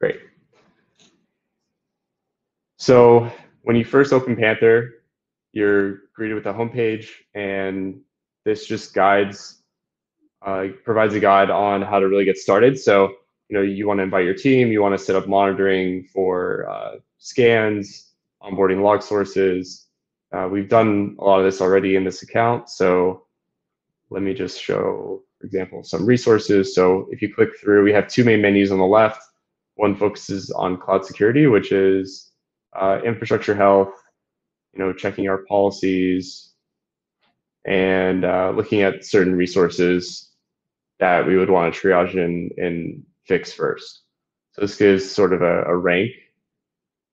Great. So when you first open Panther, you're greeted with a homepage, and this just guides, uh, provides a guide on how to really get started. So you know, you want to invite your team, you want to set up monitoring for uh, scans, onboarding log sources. Uh, we've done a lot of this already in this account. So let me just show, for example, some resources. So if you click through, we have two main menus on the left. One focuses on cloud security, which is uh, infrastructure health, you know, checking our policies and uh, looking at certain resources that we would want to triage and, and fix first. So this gives sort of a, a rank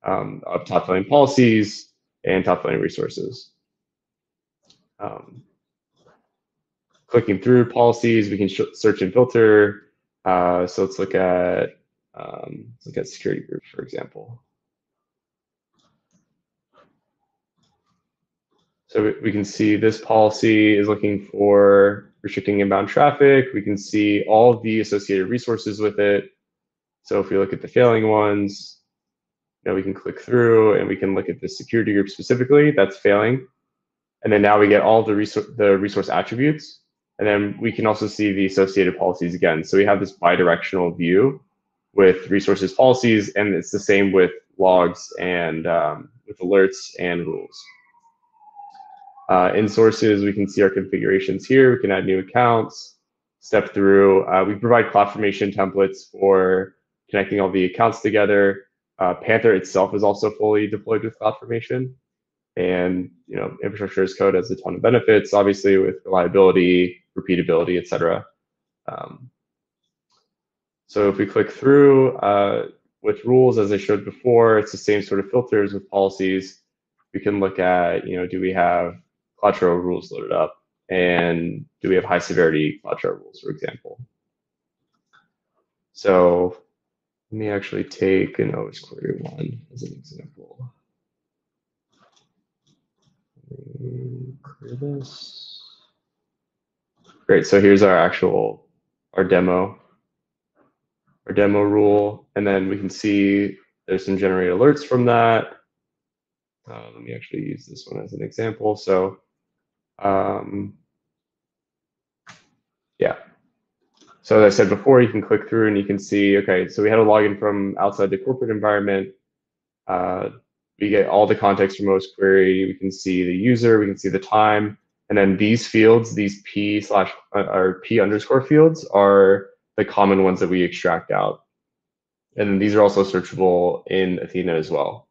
um, of top line policies and top line resources. Um, clicking through policies, we can search and filter. Uh, so let's look at um, look at security group, for example. So we can see this policy is looking for restricting inbound traffic. We can see all the associated resources with it. So if we look at the failing ones, know, we can click through and we can look at the security group specifically that's failing. And then now we get all the resource, the resource attributes. And then we can also see the associated policies again. So we have this bidirectional view with resources policies, and it's the same with logs and um, with alerts and rules. Uh, in sources, we can see our configurations here. We can add new accounts, step through. Uh, we provide CloudFormation templates for connecting all the accounts together. Uh, Panther itself is also fully deployed with CloudFormation. And you know, infrastructure as code has a ton of benefits, obviously with reliability, repeatability, et cetera. Um, so if we click through uh, with rules, as I showed before, it's the same sort of filters with policies. We can look at, you know, do we have CloudTrail rules loaded up? And do we have high severity CloudTrail rules, for example? So let me actually take an osquery one as an example. clear this. Great, so here's our actual, our demo, our demo rule, and then we can see there's some generated alerts from that. Uh, let me actually use this one as an example. So um, yeah. So as I said before, you can click through and you can see, okay, so we had a login from outside the corporate environment. Uh, we get all the context from osquery. We can see the user, we can see the time, and then these fields, these P slash uh, or P underscore fields are the common ones that we extract out. And then these are also searchable in Athena as well.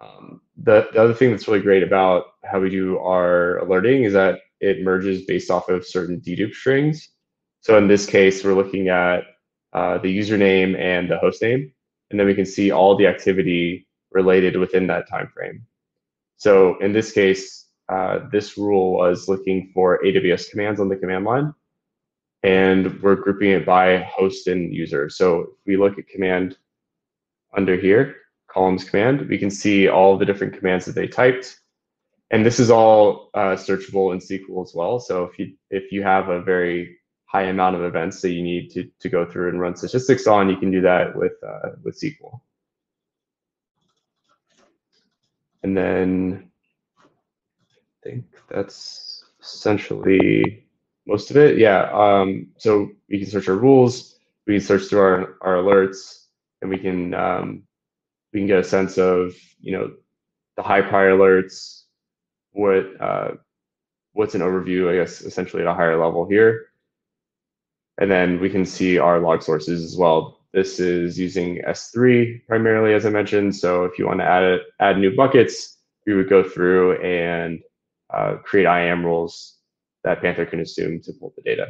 Um, the, the other thing that's really great about how we do our alerting is that it merges based off of certain dedupe strings. So in this case, we're looking at uh, the username and the host name, and then we can see all the activity related within that time frame. So in this case, uh, this rule was looking for AWS commands on the command line, and we're grouping it by host and user. So if we look at command under here, columns command, we can see all the different commands that they typed. And this is all uh, searchable in SQL as well. So if you if you have a very high amount of events that you need to, to go through and run statistics on, you can do that with uh, with SQL. And then I think that's essentially most of it. Yeah. Um, so we can search our rules, we can search through our, our alerts, and we can um, we can get a sense of you know the high prior alerts, what uh, what's an overview, I guess, essentially at a higher level here. And then we can see our log sources as well. This is using S3 primarily, as I mentioned. So if you want to add add new buckets, we would go through and uh, create IAM roles that Panther can assume to pull the data.